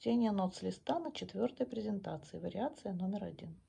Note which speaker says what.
Speaker 1: Чтение нот с листа на четвертой презентации. Вариация номер один.